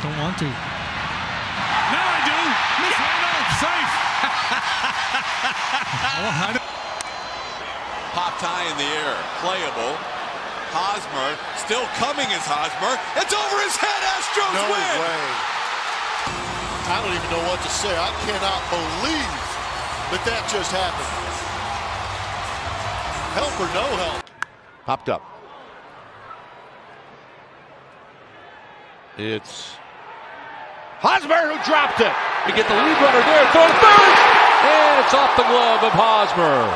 Don't want to. Now I do. Mishandled. Safe. oh, Popped high in the air. Playable. Hosmer still coming as Hosmer. It's over his head. Astros No win. way. I don't even know what to say. I cannot believe that that just happened. Help or no help. Popped up. It's Hosmer who dropped it. To get the lead runner there, throw to first, and it's off the glove of Hosmer.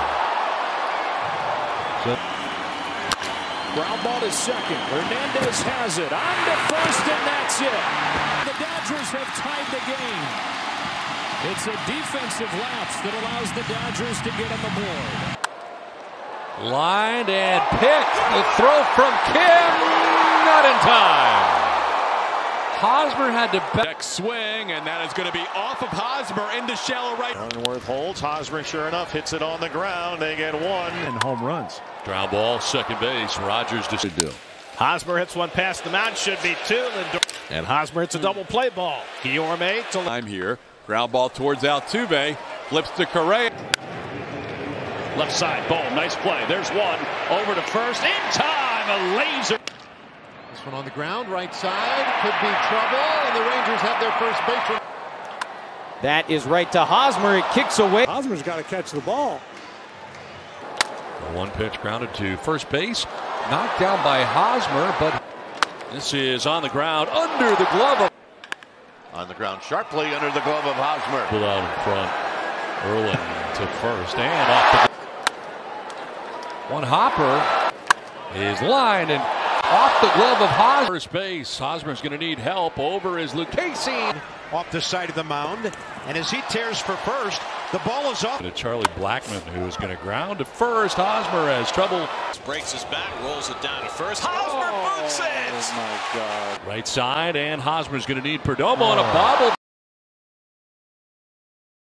Ground ball to second. Hernandez has it. On to first, and that's it. The Dodgers have tied the game. It's a defensive lapse that allows the Dodgers to get on the board. Lined and picked. The throw from Kim, not in time. Hosmer had to back. swing, and that is going to be off of Hosmer into shallow right. Cronenworth holds. Hosmer, sure enough, hits it on the ground. They get one. and home runs. Ground ball, second base. Rogers just do. Hosmer hits one past the mound, should be two. Lindor- And Hosmer hits a double play ball. Guillorme to I'm here. Ground ball towards Altuve. Flips to Correa. Left side, ball, nice play. There's one. Over to first. In time, a laser. This one on the ground, right side. Could be trouble, and the Rangers have their first baseman. That is right to Hosmer. It kicks away. Hosmer's got to catch the ball. One pitch grounded to first base. Knocked down by Hosmer, but this is on the ground under the glove of. On the ground, sharply under the glove of Hosmer. Pull out in front. Erlin to first and off the. One hopper is lined and off the glove of Hosmer. First base. Hosmer's going to need help. Over is Lucchesi. Off the side of the mound. And as he tears for first, the ball is off. To Charlie Blackmon, who is going to ground to first. Hosmer has trouble. Breaks his back, rolls it down to first. Oh, Hosmer boots it. Oh, my God. Right side, and Hosmer's going to need Perdomo on a oh. bobble.